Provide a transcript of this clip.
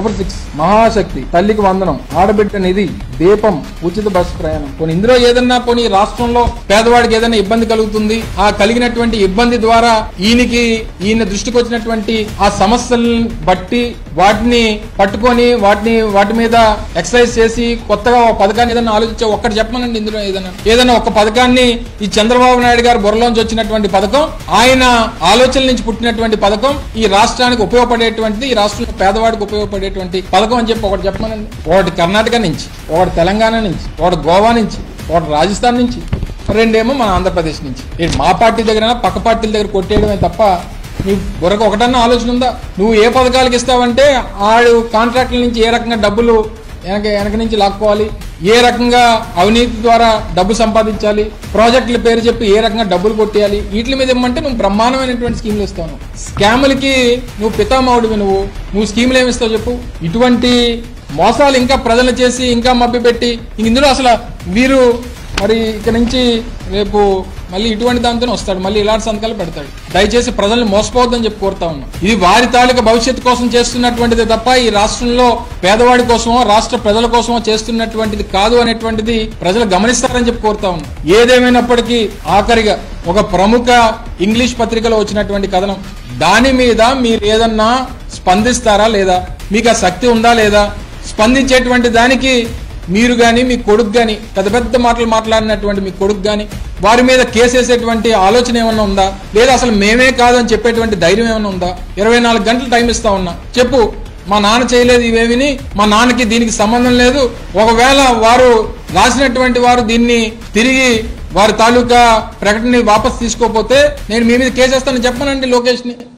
Super six మహాశక్తి తల్లికి వందనం ఆడబిడ్డ నిధి దీపం ఉచిత బస్సు ప్రయాణం. కొన్ని ఇందులో ఏదన్నా కొన్ని రాష్ట్రంలో పేదవాడికి ఏదైనా ఇబ్బంది కలుగుతుంది? ఆ కలిగినటువంటి ఇబ్బంది ద్వారా ఈయనకి ఈయన దృష్టికి వచ్చినటువంటి ఆ సమస్యలను బట్టి వాటిని పట్టుకొని వాటిని వాటి మీద ఎక్సర్సైజ్ చేసి కొత్తగా ఒక పథకాన్ని ఏదైనా ఆలోచించే ఒక్కటి చెప్పమనండి ఇందులో ఏదైనా. ఏదైనా ఒక పథకాన్ని ఈ చంద్రబాబు నాయుడు గారు బుర్రలోంచి వచ్చినటువంటి పథకం ఆయన ఆలోచనల నుంచి పుట్టినటువంటి పథకం ఈ రాష్ట్రానికి ఉపయోగపడేటువంటిది ఈ రాష్ట్రంలో పేదవాడికి ఉపయోగపడే చేసేటువంటి పథకం అని చెప్పి ఒకటి చెప్పమనండి. ఒకటి కర్ణాటక నుంచి ఒకటి తెలంగాణ నుంచి ఒకటి గోవా నుంచి ఒకటి రాజస్థాన్ నుంచి రెండేమో మన ఆంధ్రప్రదేశ్ నుంచి. మా పార్టీ దగ్గర పక్క పార్టీల దగ్గర కొట్టేయడమే తప్ప నీ బుర్రకు ఒకటన్నా ఆలోచన ఉందా? నువ్వు ఏ పథకాలకు ఇస్తావంటే ఆడు కాంట్రాక్టుల నుంచి ఏ రకంగా డబ్బులు వెనక వెనక నుంచి లాక్కోవాలి? ఏ రకంగా అవినీతి ద్వారా డబ్బు సంపాదించాలి ప్రాజెక్టుల పేరు చెప్పి ఏ రకంగా డబ్బులు కొట్టేయాలి వీటి మీద ఇమ్మంటే నువ్వు బ్రహ్మాండమైనటువంటి స్కీమ్లు ఇస్తావు స్కాములకి నువ్వు పితామహుడివి నువ్వు నువ్వు స్కీములు ఏమిస్తావు చెప్పు. ఇటువంటి మోసాలు ఇంకా ప్రజలు చేసి ఇంకా మబ్బి పెట్టి ఇందులో అసలు వీరు మరి ఇక నుంచి రేపు మళ్ళీ ఇటువంటి దాంతోనే వస్తాడు. మళ్ళీ ఇలాంటి సంతకాలు పెడతాడు. దయచేసి ప్రజల్ని మోసపోవద్దని చెప్పి కోరుతా ఉన్నాం. ఇది వారి తాలూకా భవిష్యత్తు కోసం చేస్తున్నటువంటిది తప్ప ఈ రాష్ట్రంలో పేదవాడి కోసమో రాష్ట్ర ప్రజల కోసమో చేస్తున్నటువంటిది కాదు అనేటువంటిది ప్రజలు గమనిస్తారని చెప్పి కోరుతా ఉన్నాం. ఏదేమైనప్పటికీ ఆఖరిగా ఒక ప్రముఖ ఇంగ్లీష్ పత్రికలో వచ్చినటువంటి కథనం దాని మీద మీరు ఏదన్నా స్పందిస్తారా లేదా? మీకు ఆ శక్తి ఉందా లేదా? స్పందించేటువంటి దానికి మీరు కానీ మీ కొడుకు కానీ పెద్ద పెద్ద మాటలు మాట్లాడినటువంటి మీ కొడుకు కానీ వారి మీద కేసేసేటువంటి ఆలోచన ఏమన్నా ఉందా? లేదా అసలు మేమే కాదని చెప్పేటువంటి ధైర్యం ఏమన్నా ఉందా? ఇరవై నాలుగు గంటలు టైం ఇస్తా ఉన్నా. చెప్పు మా నాన్న చేయలేదు ఇవేమిని మా నాన్నకి దీనికి సంబంధం లేదు. ఒకవేళ వారు రాసినటువంటి వారు దీన్ని తిరిగి వారి తాలూకా ప్రకటన వాపస్ తీసుకోకపోతే నేను మీ మీద కేసేస్తానని చెప్పనండి లోకేష్ని